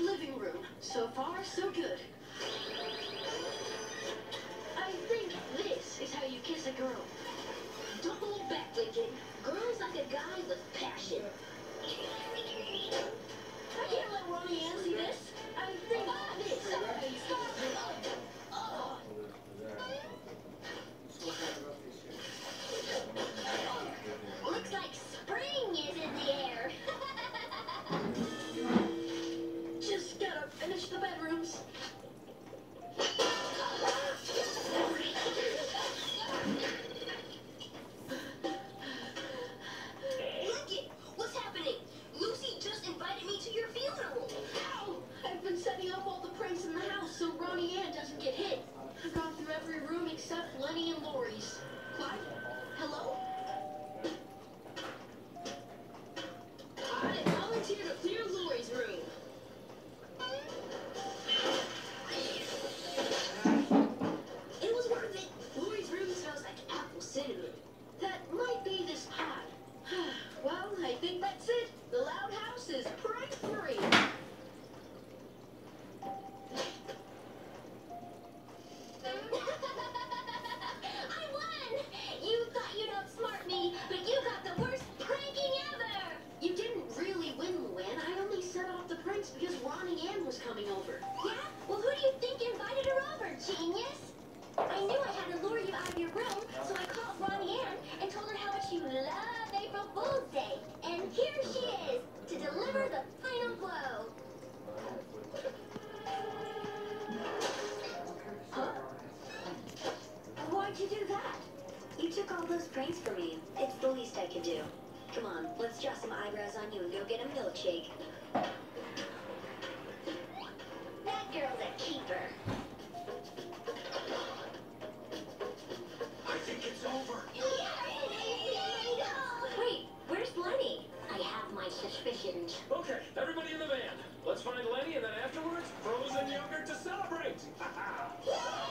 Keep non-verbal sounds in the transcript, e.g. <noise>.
living room. So far, so good. I think this is how you kiss a girl. It was worth it. Lori's room smells like apple cinnamon. That might be this pod. <sighs> well, I think that's it. The Loud House is <laughs> prank free. because Ronnie Anne was coming over. Yeah. It's the least I can do. Come on, let's draw some eyebrows on you and go get a milkshake. That girl's a keeper. I think it's over. Wait, where's Lenny? I have my suspicions. Okay, everybody in the van. Let's find Lenny and then afterwards, frozen yogurt to celebrate. <laughs>